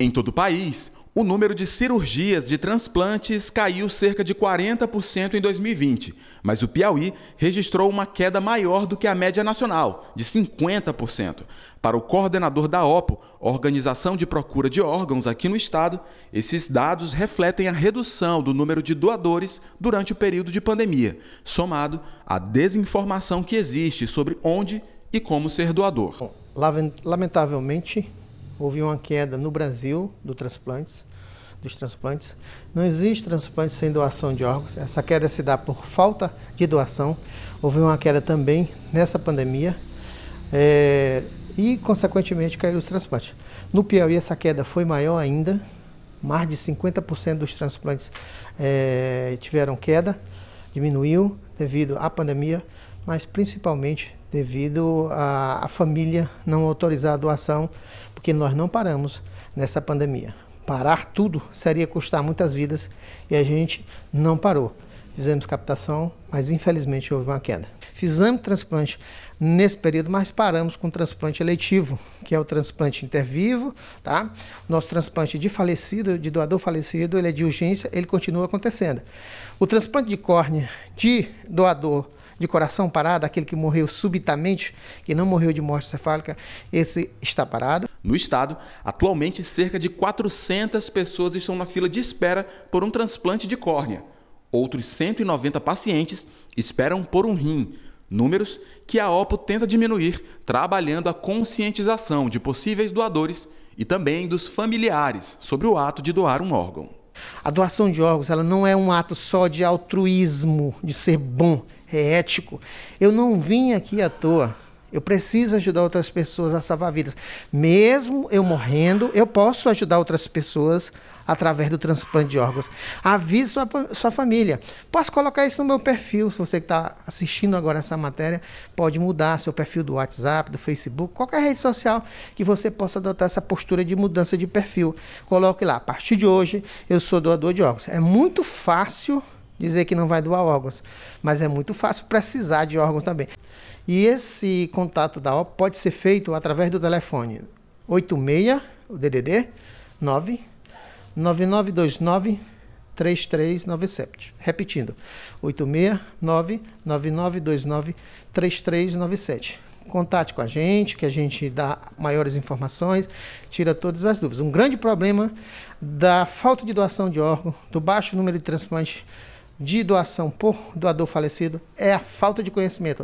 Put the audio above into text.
Em todo o país, o número de cirurgias de transplantes caiu cerca de 40% em 2020, mas o Piauí registrou uma queda maior do que a média nacional, de 50%. Para o coordenador da OPO, Organização de Procura de Órgãos aqui no estado, esses dados refletem a redução do número de doadores durante o período de pandemia, somado à desinformação que existe sobre onde e como ser doador. Lamentavelmente, houve uma queda no Brasil do transplantes, dos transplantes. Não existe transplante sem doação de órgãos. Essa queda se dá por falta de doação. Houve uma queda também nessa pandemia é, e, consequentemente, caíram os transplantes. No Piauí, essa queda foi maior ainda. Mais de 50% dos transplantes é, tiveram queda, diminuiu devido à pandemia, mas principalmente devido à, à família não autorizar a doação, porque nós não paramos nessa pandemia. Parar tudo seria custar muitas vidas e a gente não parou. Fizemos captação, mas infelizmente houve uma queda. Fizemos transplante nesse período, mas paramos com o transplante eletivo, que é o transplante intervivo, tá? Nosso transplante de falecido, de doador falecido, ele é de urgência, ele continua acontecendo. O transplante de córnea de doador de coração parado, aquele que morreu subitamente, que não morreu de morte cefálica, esse está parado. No estado, atualmente cerca de 400 pessoas estão na fila de espera por um transplante de córnea. Outros 190 pacientes esperam por um rim, números que a OPO tenta diminuir, trabalhando a conscientização de possíveis doadores e também dos familiares sobre o ato de doar um órgão. A doação de órgãos ela não é um ato só de altruísmo, de ser bom, é ético. Eu não vim aqui à toa. Eu preciso ajudar outras pessoas a salvar vidas. Mesmo eu morrendo, eu posso ajudar outras pessoas através do transplante de órgãos. Avise sua, sua família. Posso colocar isso no meu perfil. Se você está assistindo agora essa matéria, pode mudar seu perfil do WhatsApp, do Facebook, qualquer rede social que você possa adotar essa postura de mudança de perfil. Coloque lá. A partir de hoje, eu sou doador de órgãos. É muito fácil dizer que não vai doar órgãos, mas é muito fácil precisar de órgãos também. E esse contato da OP pode ser feito através do telefone 86, o DDD, 9 9929 3397. Repetindo, 869 9929 3397. Contate com a gente, que a gente dá maiores informações, tira todas as dúvidas. Um grande problema da falta de doação de órgão, do baixo número de transplantes de doação por doador falecido é a falta de conhecimento.